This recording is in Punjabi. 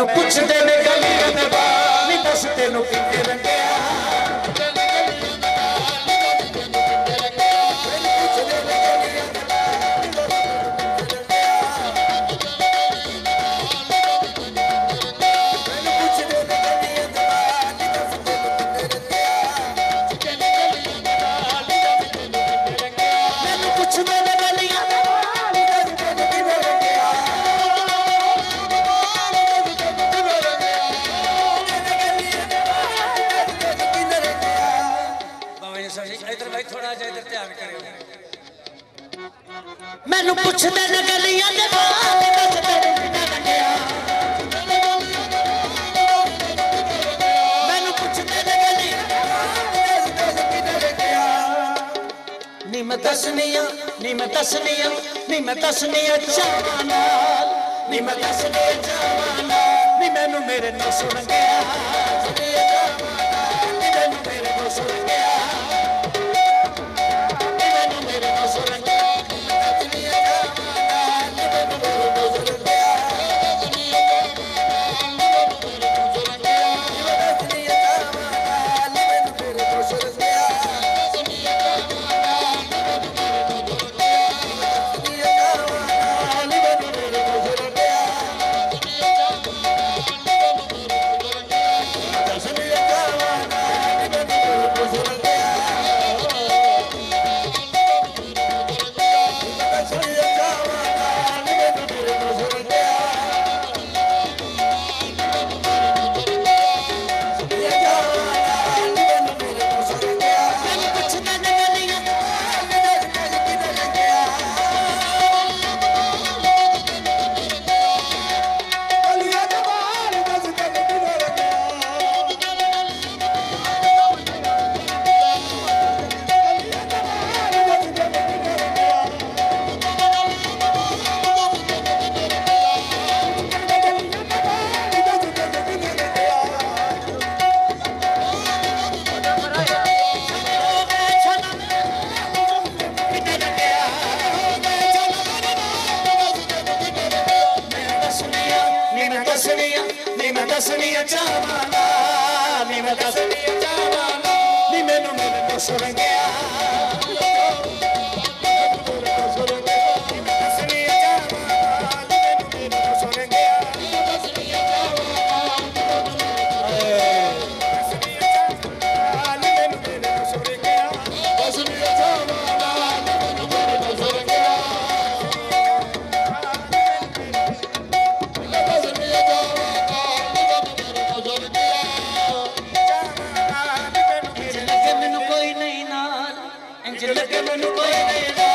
ਮੈਨੂੰ ਪੁੱਛਦੇ ਨੇ ਗਲੀਆਂ ਦੇ ਬਾਹਰ ਨਹੀਂ ਦੱਸ ਤੈਨੂੰ ਕਿੰਨੇ ਰੰਗਿਆ ਮੈਨੂੰ ਪੁੱਛਦੇ ਨੇ ਗਲੀਆਂ ਦੇ ਬਾਹਰ ਨਹੀਂ ਦੱਸ ਤੈਨੂੰ ਮੈਨੂੰ ਪੁੱਛਦੇ ਨੇ ਗਲੀਆਂ ਦੇ ਬਾਹਰ ਨਹੀਂ ਦੱਸ ਤੈਨੂੰ ਨੀ ਮੈਂ ਦੱਸਨੀਆਂ, ਨੀ ਮੈਂ ਦੱਸਨੀਆਂ, ਨੀ ਮੈਂ ਦੱਸਨੀਆਂ ਚਾਵਾਂ ਨਾਲ। ਨੀ ਮੈਂ ਦੱਸਨੀਆਂ ਚਾਵਾਂ ਨਾਲ। ਨੀ ਮੈਨੂੰ ਮੇਰੇ ਨਾਲ ਸੁਣ ਗਿਆ ਨੀ ਮੈਨੂੰ ਮੇਰੇ ਨਾਲ ਸੁਣ ਗਿਆ ਨੀ ਮੈਂ ਦੱਸਣੀਆਂ ਚਾਹਵਾਂ ਨਾ ਨੀ ਮੈਂ ਦੱਸਣੀਆਂ ਚਾਹਵਾਂ ਨਾ ਨੀ ਮੈਨੂੰ ਮੇਰੇ ਤੋਂ ਸੁਣ ਗਿਆ انجلت من طيبين